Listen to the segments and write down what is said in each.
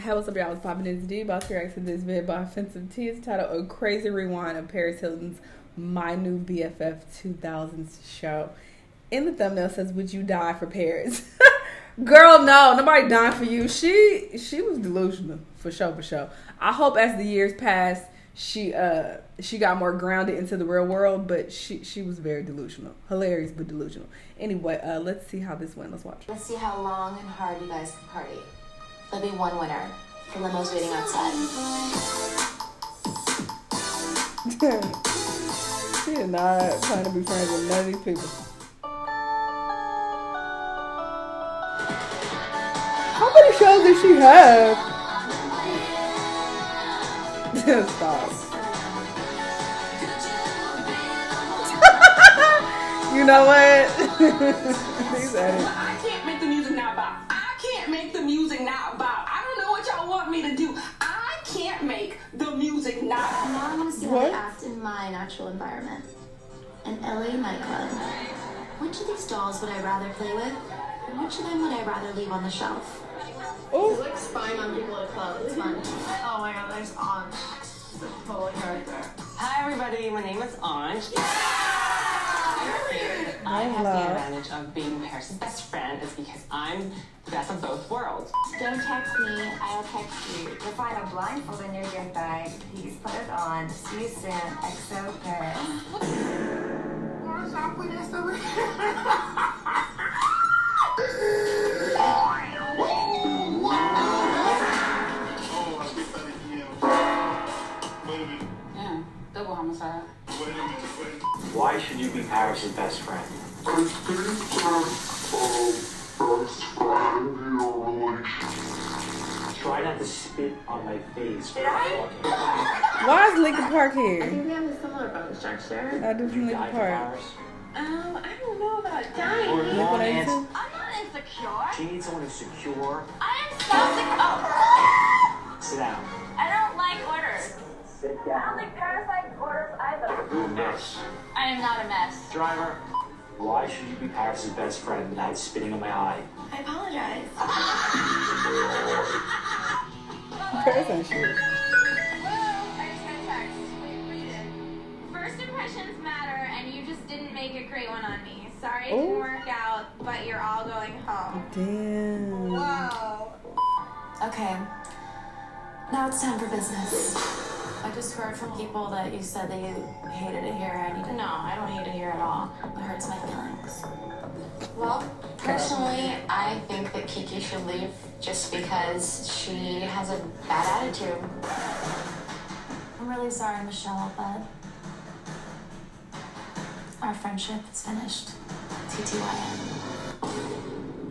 Hello, somebody I was popping into D. Boss reacts to this vid by Offensive T. It's titled A Crazy Rewind of Paris Hilton's My New BFF 2000s show. In the thumbnail says, Would you die for Paris? Girl, no, nobody dying for you. She she was delusional for sure, for sure. I hope as the years pass, she uh she got more grounded into the real world, but she she was very delusional, hilarious but delusional. Anyway, uh let's see how this went. Let's watch. Let's see how long and hard you guys can party. There'll be one winner. The limo's waiting outside. she is not trying to be friends with none of these people. How many shows does she have? Stop. you know what? These edits. Make the music now about. I don't know what y'all want me to do. I can't make the music now. Now I want to see What? how they act in my natural environment. An LA nightclub. Which of these dolls would I rather play with? And which of them would I rather leave on the shelf? Oh, like spying on people at a club. It's fun. Oh my god, there's Anj. She's total character. Hi everybody, my name is Anj. I have Hello. the advantage of being Paris' best friend is because I'm the best of both worlds. Don't text me, I'll text you. You'll find a blindfold in your gift bag. Please put it on. See you soon. XO Paris. Yeah, double homicide. Why should you be Paris' best friend? I think that our best friend relationship. Try not to spit on my face. Did why is Linkin Park here? I think we have a similar bone structure. I do from Linkin Die for Park. Paris? Um, I don't know about dying. Or Look long what I answer. said. I'm not insecure. She needs someone who's secure. I am so insecure. Sit down. I don't like orders. Sit I don't down. think Paris likes orders either. You're a mess. I am not a mess. Driver, why should you be Paris' best friend without spitting on my eye? I apologize. Paris shit. First impressions matter, and you just didn't make a great one on me. Sorry it didn't oh. work out, but you're all going home. Damn. Whoa. Okay. Now it's time for business. I just heard from people that you said that you hated it here. I need to know. I don't hate it here at all. It hurts my feelings. Well, personally, I think that Kiki should leave just because she has a bad attitude. I'm really sorry, Michelle, but our friendship is finished. TTYN.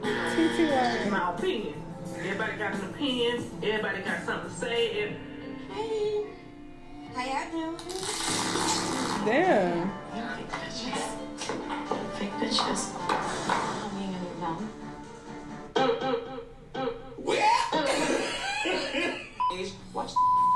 TTY. My opinion. Everybody got an opinion. Everybody got something to say. Damn. Fake bitches. Fake bitches. I'm being a new mom. Age, watch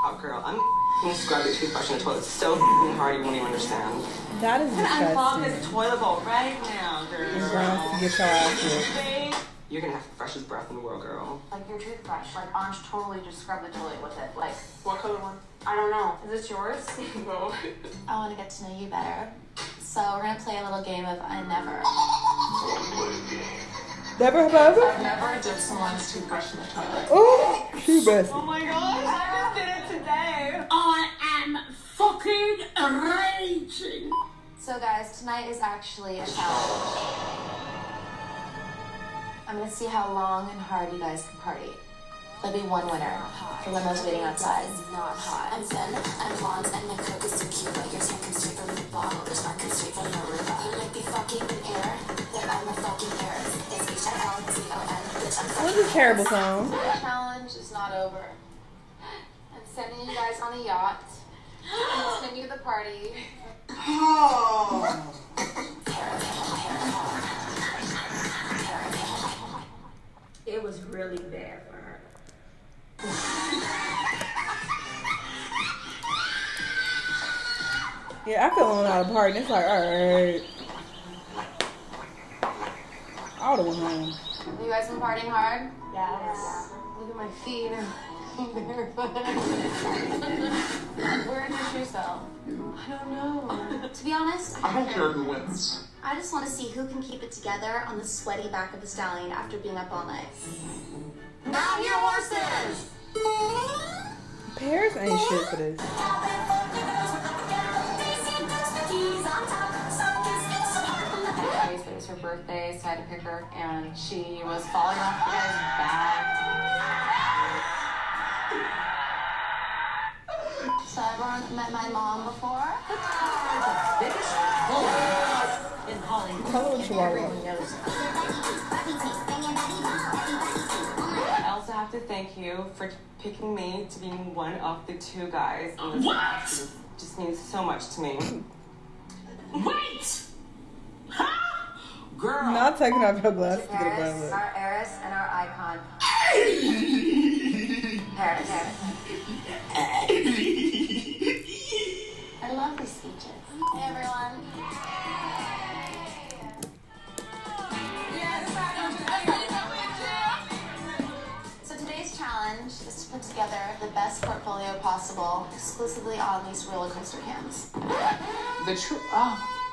out girl. I'm gonna scrub your toothbrush in the toilet so hard you won't even understand. That is disgusting. this toilet bowl right now, girl. Browns to get your ass. You're gonna have the freshest breath in the world, girl. Like your toothbrush. Like Anj totally just scrubbed the toilet with it. Like, what color one? I don't know. Is this yours? No. I want to get to know you better. So we're gonna play a little game of I never. Never have I ever? I've never dipped someone's toothbrush in the toilet. Oh, she best. Oh my gosh, I just did it today. I am fucking raging. So guys, tonight is actually a challenge. I'm gonna see how long and hard you guys can party. There'll be one winner. The limo's waiting outside. It's Not hot. I'm thin, I'm blonde, and my coat is so cute. Like your tan comes straight from the bottle. This one comes straight from Aruba. You might be fucking in air, but I'm a fucking Paris. It's H-I-L-T-O-N. Bitch, I'm What's this terrible song? The challenge is not over. I'm sending you guys on a yacht. I'm sending Continue the party. Oh. It was really bad for her. Yeah, I feel on out of party. It's like, alright. I would have went home. You guys been partying hard? Yes. Look at my feet. Where did your shoes go? I don't know. To be honest, I don't care who wins. I just want to see who can keep it together on the sweaty back of a stallion after being up all night. Now your horses! Paris ain't shit for this. It was her birthday, so I had to pick her, and she was falling off the guy's back. So everyone met my mom before? In Hollywood. Color chihuahua. I also have to thank you for picking me to be one of the two guys in this cast. It just means so much to me. Wait! Huh? Girl. Not taking off your glasses to get a Paris, better look. our heiress, and our icon. Paris. I put together the best portfolio possible exclusively on these roller coaster cams. The true, Oh.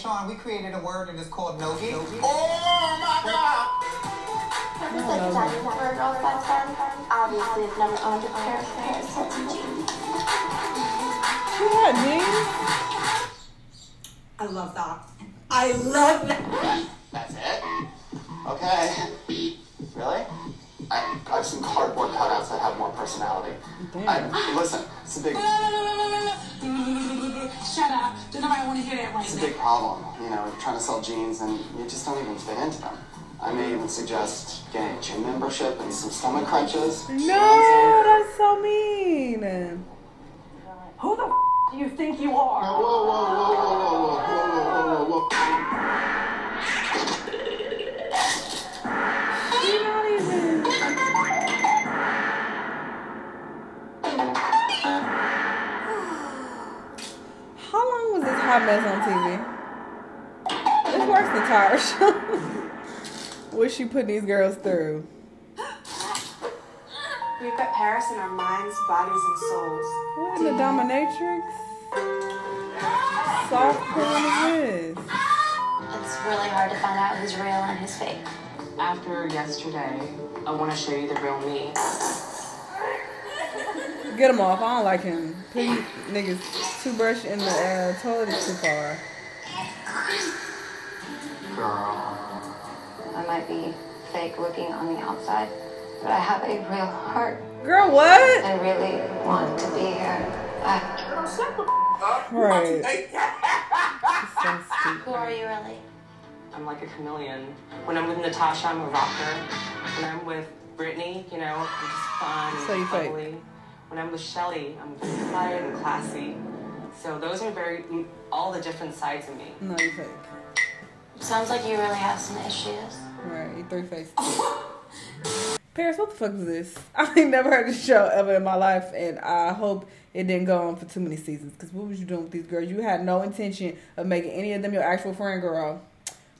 Deshaun, we created a word and it's called nogi. Oh my God. Perfect design for a girl's best friend. Obviously, I've never owned a pair of Paris Hilton jeans. Yeah, jeans. I love that. I love that. That's it? Okay. Really? I, I have some cardboard cutouts that have more personality. Damn. I, listen, it's a big, Shut up. Don't nobody want to hear that right it's a big problem. You know, trying to sell jeans and you just don't even fit into them. I may even suggest getting a gym membership and some stomach crunches. You know No, that's so mean. Who the f- do you think you are? Whoa, whoa, whoa, whoa, whoa, whoa, whoa, hot mess on TV? It's worse than Tyra Show. what she putting these girls through? We've got Paris in our minds, bodies, and souls. What in the dominatrix? Soft porn is this? It's really hard to find out who's real and who's fake. After yesterday, I want to show you the real me. Get him off. I don't like him. Putting niggas toothbrush in the uh, toilet is too far. Girl. I might be fake looking on the outside, but I have a real heart. Girl, what? I really want to be here. I, Right. So stupid. Who are you really? I'm like a chameleon. When I'm with Natasha, I'm a rocker. When I'm with Brittany, you know, I'm just fun So you fake. Bubbly. When I'm with Shelly, I'm very quiet and classy. So those are very all the different sides of me. No, you fake. Sounds like you really have some issues. Right, you three faced. Paris, what the fuck is this? I ain't never heard this show ever in my life, and I hope it didn't go on for too many seasons. Cause what was you doing with these girls? You had no intention of making any of them your actual friend, girl.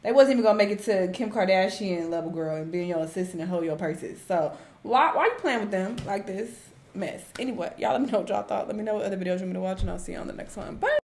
They wasn't even gonna make it to Kim Kardashian level, girl, and being your assistant and hold your purses. So why why you playing with them like this mess? Anyway, y'all let me know what y'all thought. Let me know what other videos you want me to watch, and I'll see you on the next one. Bye.